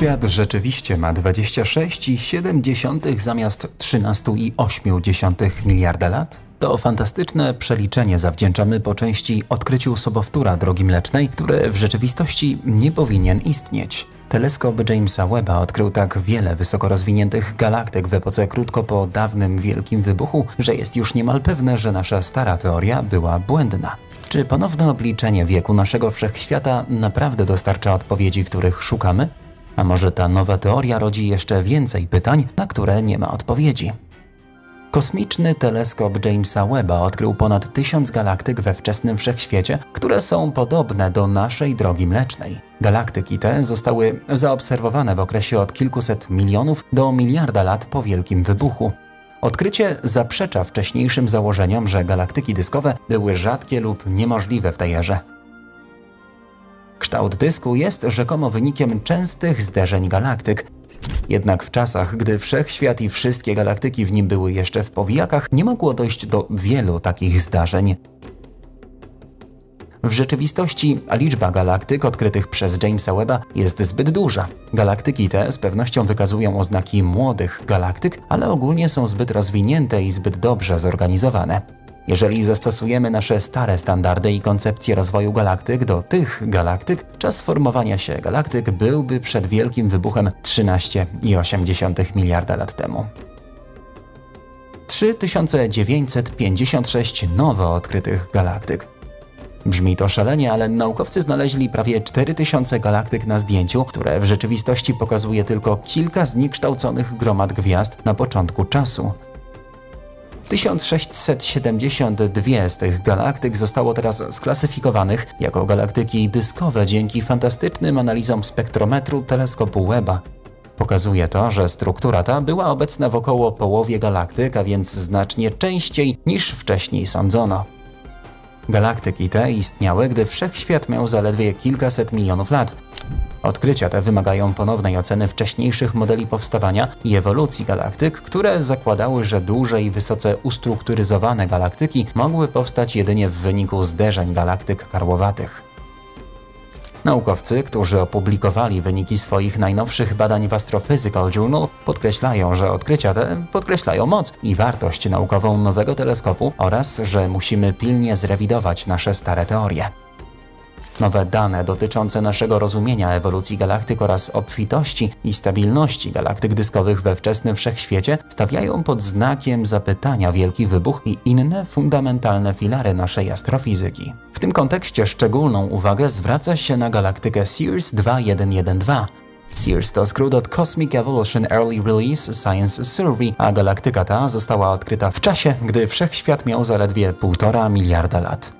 Wszechświat rzeczywiście ma 26,7 zamiast 13,8 miliarda lat? To fantastyczne przeliczenie zawdzięczamy po części odkryciu sobowtóra drogi mlecznej, które w rzeczywistości nie powinien istnieć. Teleskop Jamesa Webba odkrył tak wiele wysoko rozwiniętych galaktyk w epoce krótko po dawnym Wielkim Wybuchu, że jest już niemal pewne, że nasza stara teoria była błędna. Czy ponowne obliczenie wieku naszego wszechświata naprawdę dostarcza odpowiedzi, których szukamy? A może ta nowa teoria rodzi jeszcze więcej pytań, na które nie ma odpowiedzi? Kosmiczny teleskop Jamesa Webba odkrył ponad tysiąc galaktyk we wczesnym wszechświecie, które są podobne do naszej drogi mlecznej. Galaktyki te zostały zaobserwowane w okresie od kilkuset milionów do miliarda lat po Wielkim Wybuchu. Odkrycie zaprzecza wcześniejszym założeniom, że galaktyki dyskowe były rzadkie lub niemożliwe w tej erze. Kształt dysku jest rzekomo wynikiem częstych zderzeń galaktyk. Jednak w czasach, gdy wszechświat i wszystkie galaktyki w nim były jeszcze w powijakach, nie mogło dojść do wielu takich zdarzeń. W rzeczywistości liczba galaktyk odkrytych przez Jamesa Webba jest zbyt duża. Galaktyki te z pewnością wykazują oznaki młodych galaktyk, ale ogólnie są zbyt rozwinięte i zbyt dobrze zorganizowane. Jeżeli zastosujemy nasze stare standardy i koncepcje rozwoju galaktyk do tych galaktyk, czas formowania się galaktyk byłby przed Wielkim Wybuchem 13,8 miliarda lat temu. 3956 nowo odkrytych galaktyk. Brzmi to szalenie, ale naukowcy znaleźli prawie 4000 galaktyk na zdjęciu, które w rzeczywistości pokazuje tylko kilka zniekształconych gromad gwiazd na początku czasu. 1672 z tych galaktyk zostało teraz sklasyfikowanych jako galaktyki dyskowe dzięki fantastycznym analizom spektrometru teleskopu Webba. Pokazuje to, że struktura ta była obecna w około połowie galaktyk, a więc znacznie częściej niż wcześniej sądzono. Galaktyki te istniały, gdy wszechświat miał zaledwie kilkaset milionów lat. Odkrycia te wymagają ponownej oceny wcześniejszych modeli powstawania i ewolucji galaktyk, które zakładały, że duże i wysoce ustrukturyzowane galaktyki mogły powstać jedynie w wyniku zderzeń galaktyk karłowatych. Naukowcy, którzy opublikowali wyniki swoich najnowszych badań w Astrophysical Journal, podkreślają, że odkrycia te podkreślają moc i wartość naukową nowego teleskopu oraz, że musimy pilnie zrewidować nasze stare teorie. Nowe dane dotyczące naszego rozumienia ewolucji galaktyk oraz obfitości i stabilności galaktyk dyskowych we wczesnym wszechświecie stawiają pod znakiem zapytania Wielki Wybuch i inne fundamentalne filary naszej astrofizyki. W tym kontekście szczególną uwagę zwraca się na galaktykę Sears 2112, Sears to skrót od Cosmic Evolution Early Release Science Survey, a galaktyka ta została odkryta w czasie, gdy wszechświat miał zaledwie 1,5 miliarda lat.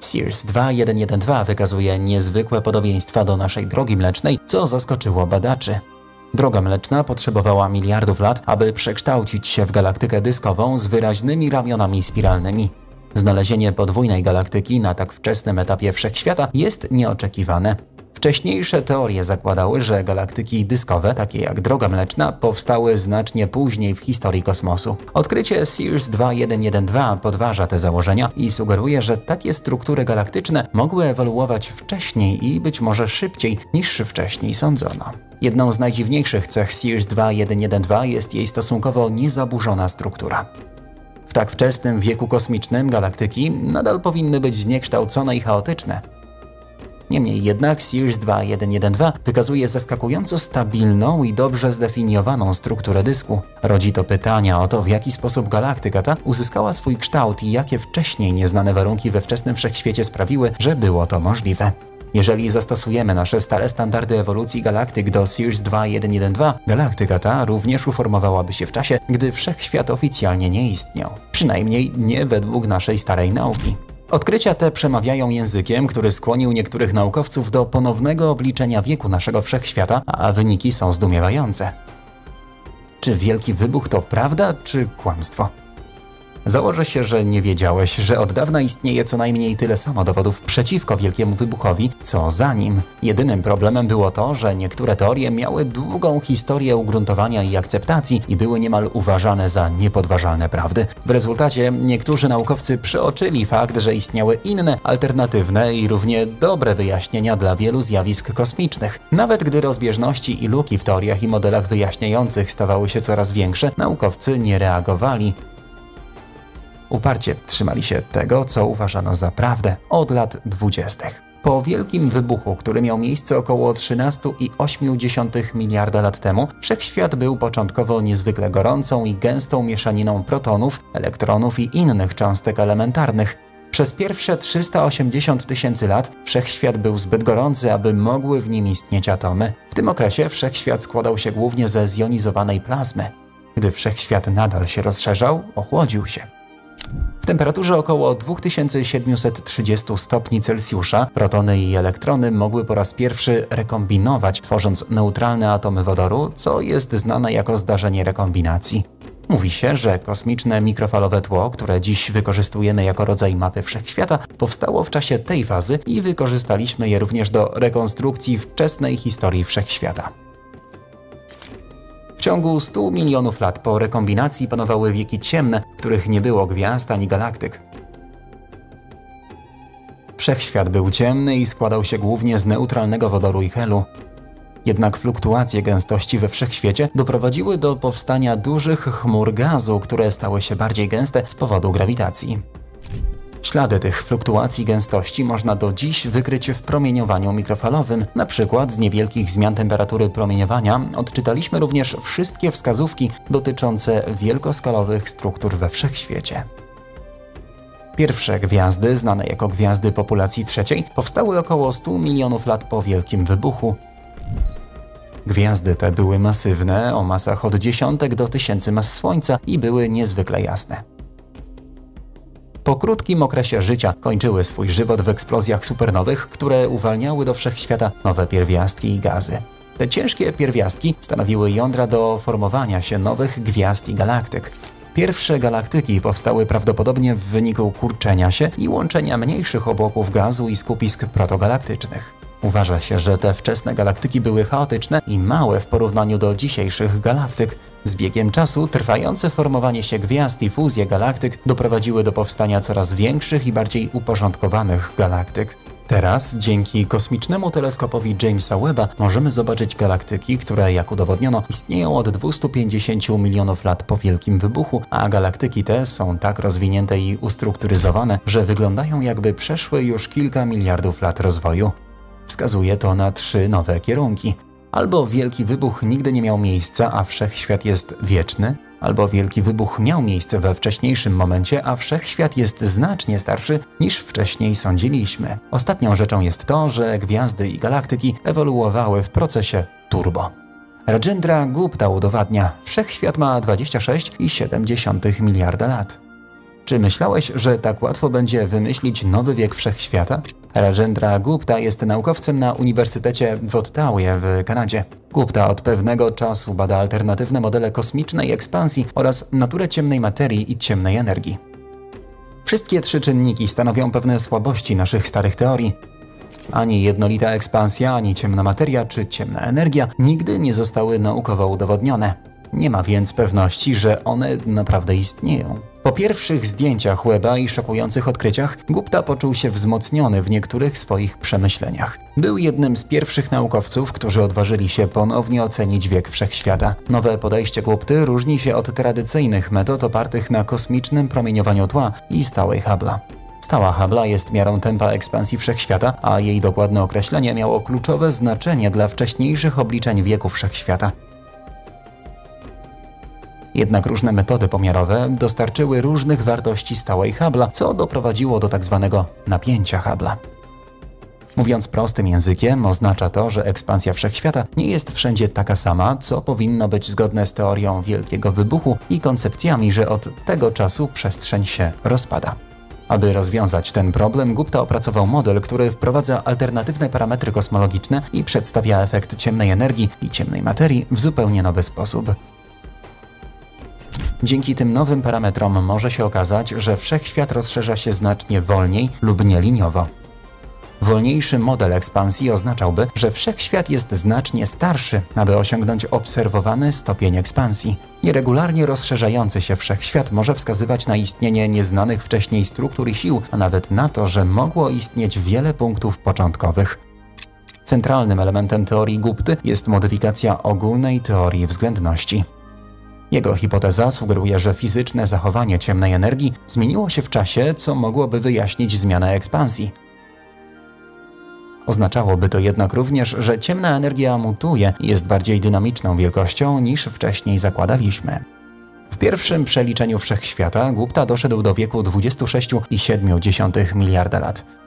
Sears 2112 wykazuje niezwykłe podobieństwa do naszej drogi mlecznej, co zaskoczyło badaczy. Droga mleczna potrzebowała miliardów lat, aby przekształcić się w galaktykę dyskową z wyraźnymi ramionami spiralnymi. Znalezienie podwójnej galaktyki na tak wczesnym etapie wszechświata jest nieoczekiwane. Wcześniejsze teorie zakładały, że galaktyki dyskowe, takie jak Droga Mleczna, powstały znacznie później w historii kosmosu. Odkrycie Sears 2112 podważa te założenia i sugeruje, że takie struktury galaktyczne mogły ewoluować wcześniej i być może szybciej niż wcześniej sądzono. Jedną z najdziwniejszych cech Sears 2112 jest jej stosunkowo niezaburzona struktura. W tak wczesnym wieku kosmicznym galaktyki nadal powinny być zniekształcone i chaotyczne. Niemniej jednak Sears 2112 wykazuje zaskakująco stabilną i dobrze zdefiniowaną strukturę dysku. Rodzi to pytania o to, w jaki sposób galaktyka ta uzyskała swój kształt i jakie wcześniej nieznane warunki we wczesnym wszechświecie sprawiły, że było to możliwe. Jeżeli zastosujemy nasze stare standardy ewolucji galaktyk do Sears 2112, galaktyka ta również uformowałaby się w czasie, gdy wszechświat oficjalnie nie istniał. Przynajmniej nie według naszej starej nauki. Odkrycia te przemawiają językiem, który skłonił niektórych naukowców do ponownego obliczenia wieku naszego wszechświata, a wyniki są zdumiewające. Czy wielki wybuch to prawda, czy kłamstwo? Założę się, że nie wiedziałeś, że od dawna istnieje co najmniej tyle samo dowodów przeciwko wielkiemu wybuchowi, co za nim. Jedynym problemem było to, że niektóre teorie miały długą historię ugruntowania i akceptacji i były niemal uważane za niepodważalne prawdy. W rezultacie niektórzy naukowcy przeoczyli fakt, że istniały inne, alternatywne i równie dobre wyjaśnienia dla wielu zjawisk kosmicznych. Nawet gdy rozbieżności i luki w teoriach i modelach wyjaśniających stawały się coraz większe, naukowcy nie reagowali. Uparcie trzymali się tego, co uważano za prawdę od lat dwudziestych. Po wielkim wybuchu, który miał miejsce około 13,8 miliarda lat temu, wszechświat był początkowo niezwykle gorącą i gęstą mieszaniną protonów, elektronów i innych cząstek elementarnych. Przez pierwsze 380 tysięcy lat wszechświat był zbyt gorący, aby mogły w nim istnieć atomy. W tym okresie wszechświat składał się głównie ze zjonizowanej plazmy. Gdy wszechświat nadal się rozszerzał, ochłodził się. W temperaturze około 2730 stopni Celsjusza protony i elektrony mogły po raz pierwszy rekombinować, tworząc neutralne atomy wodoru, co jest znane jako zdarzenie rekombinacji. Mówi się, że kosmiczne mikrofalowe tło, które dziś wykorzystujemy jako rodzaj mapy wszechświata, powstało w czasie tej fazy i wykorzystaliśmy je również do rekonstrukcji wczesnej historii wszechświata. W ciągu 100 milionów lat po rekombinacji panowały wieki ciemne, których nie było gwiazd ani galaktyk. Wszechświat był ciemny i składał się głównie z neutralnego wodoru i helu. Jednak fluktuacje gęstości we wszechświecie doprowadziły do powstania dużych chmur gazu, które stały się bardziej gęste z powodu grawitacji. Ślady tych fluktuacji gęstości można do dziś wykryć w promieniowaniu mikrofalowym. Na przykład z niewielkich zmian temperatury promieniowania odczytaliśmy również wszystkie wskazówki dotyczące wielkoskalowych struktur we wszechświecie. Pierwsze gwiazdy, znane jako gwiazdy populacji trzeciej, powstały około 100 milionów lat po Wielkim Wybuchu. Gwiazdy te były masywne, o masach od dziesiątek do tysięcy mas Słońca i były niezwykle jasne. Po krótkim okresie życia kończyły swój żywot w eksplozjach supernowych, które uwalniały do wszechświata nowe pierwiastki i gazy. Te ciężkie pierwiastki stanowiły jądra do formowania się nowych gwiazd i galaktyk. Pierwsze galaktyki powstały prawdopodobnie w wyniku kurczenia się i łączenia mniejszych obłoków gazu i skupisk protogalaktycznych. Uważa się, że te wczesne galaktyki były chaotyczne i małe w porównaniu do dzisiejszych galaktyk. Z biegiem czasu trwające formowanie się gwiazd i fuzje galaktyk doprowadziły do powstania coraz większych i bardziej uporządkowanych galaktyk. Teraz, dzięki kosmicznemu teleskopowi Jamesa Webba, możemy zobaczyć galaktyki, które, jak udowodniono, istnieją od 250 milionów lat po Wielkim Wybuchu, a galaktyki te są tak rozwinięte i ustrukturyzowane, że wyglądają jakby przeszły już kilka miliardów lat rozwoju. Wskazuje to na trzy nowe kierunki. Albo wielki wybuch nigdy nie miał miejsca, a wszechświat jest wieczny, albo wielki wybuch miał miejsce we wcześniejszym momencie, a wszechświat jest znacznie starszy niż wcześniej sądziliśmy. Ostatnią rzeczą jest to, że gwiazdy i galaktyki ewoluowały w procesie turbo. Rajendra Gupta udowadnia, wszechświat ma 26,7 miliarda lat. Czy myślałeś, że tak łatwo będzie wymyślić nowy wiek wszechświata? Rajendra Gupta jest naukowcem na Uniwersytecie w Ottawie w Kanadzie. Gupta od pewnego czasu bada alternatywne modele kosmicznej ekspansji oraz naturę ciemnej materii i ciemnej energii. Wszystkie trzy czynniki stanowią pewne słabości naszych starych teorii. Ani jednolita ekspansja, ani ciemna materia czy ciemna energia nigdy nie zostały naukowo udowodnione. Nie ma więc pewności, że one naprawdę istnieją. Po pierwszych zdjęciach Weba i szokujących odkryciach, Gupta poczuł się wzmocniony w niektórych swoich przemyśleniach. Był jednym z pierwszych naukowców, którzy odważyli się ponownie ocenić wiek wszechświata. Nowe podejście Gupty różni się od tradycyjnych metod opartych na kosmicznym promieniowaniu tła i stałej Hubble'a. Stała Hubble'a jest miarą tempa ekspansji wszechświata, a jej dokładne określenie miało kluczowe znaczenie dla wcześniejszych obliczeń wieku wszechświata. Jednak różne metody pomiarowe dostarczyły różnych wartości stałej Hubble'a, co doprowadziło do tzw. Tak napięcia Hubble'a. Mówiąc prostym językiem, oznacza to, że ekspansja wszechświata nie jest wszędzie taka sama, co powinno być zgodne z teorią wielkiego wybuchu i koncepcjami, że od tego czasu przestrzeń się rozpada. Aby rozwiązać ten problem, Gupta opracował model, który wprowadza alternatywne parametry kosmologiczne i przedstawia efekt ciemnej energii i ciemnej materii w zupełnie nowy sposób. Dzięki tym nowym parametrom może się okazać, że wszechświat rozszerza się znacznie wolniej lub nieliniowo. Wolniejszy model ekspansji oznaczałby, że wszechświat jest znacznie starszy, aby osiągnąć obserwowany stopień ekspansji. Nieregularnie rozszerzający się wszechświat może wskazywać na istnienie nieznanych wcześniej struktur i sił, a nawet na to, że mogło istnieć wiele punktów początkowych. Centralnym elementem teorii Gupty jest modyfikacja ogólnej teorii względności. Jego hipoteza sugeruje, że fizyczne zachowanie ciemnej energii zmieniło się w czasie, co mogłoby wyjaśnić zmianę ekspansji. Oznaczałoby to jednak również, że ciemna energia mutuje i jest bardziej dynamiczną wielkością niż wcześniej zakładaliśmy. W pierwszym przeliczeniu wszechświata Gupta doszedł do wieku 26,7 miliarda lat.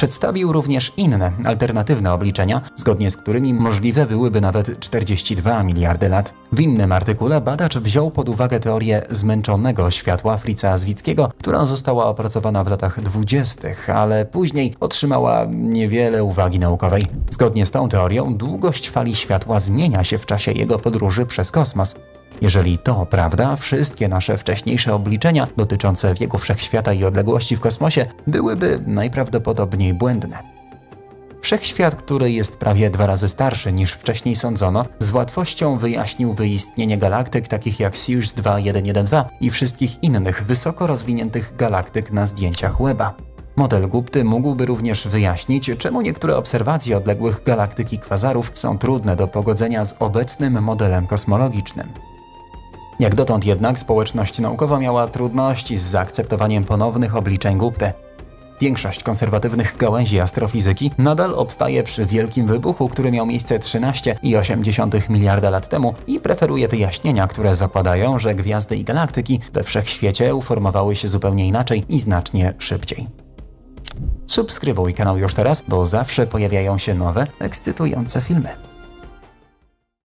Przedstawił również inne, alternatywne obliczenia, zgodnie z którymi możliwe byłyby nawet 42 miliardy lat. W innym artykule badacz wziął pod uwagę teorię zmęczonego światła Fritza Zwickiego, która została opracowana w latach 20., ale później otrzymała niewiele uwagi naukowej. Zgodnie z tą teorią długość fali światła zmienia się w czasie jego podróży przez kosmos. Jeżeli to prawda, wszystkie nasze wcześniejsze obliczenia dotyczące wieku wszechświata i odległości w kosmosie byłyby najprawdopodobniej błędne. Wszechświat, który jest prawie dwa razy starszy niż wcześniej sądzono, z łatwością wyjaśniłby istnienie galaktyk takich jak Sirius 2112 i wszystkich innych wysoko rozwiniętych galaktyk na zdjęciach Weba. Model Gupty mógłby również wyjaśnić, czemu niektóre obserwacje odległych galaktyk i kwazarów są trudne do pogodzenia z obecnym modelem kosmologicznym. Jak dotąd jednak społeczność naukowa miała trudności z zaakceptowaniem ponownych obliczeń Gupty. Większość konserwatywnych gałęzi astrofizyki nadal obstaje przy wielkim wybuchu, który miał miejsce 13,8 miliarda lat temu i preferuje wyjaśnienia, które zakładają, że gwiazdy i galaktyki we wszechświecie uformowały się zupełnie inaczej i znacznie szybciej. Subskrybuj kanał już teraz, bo zawsze pojawiają się nowe, ekscytujące filmy.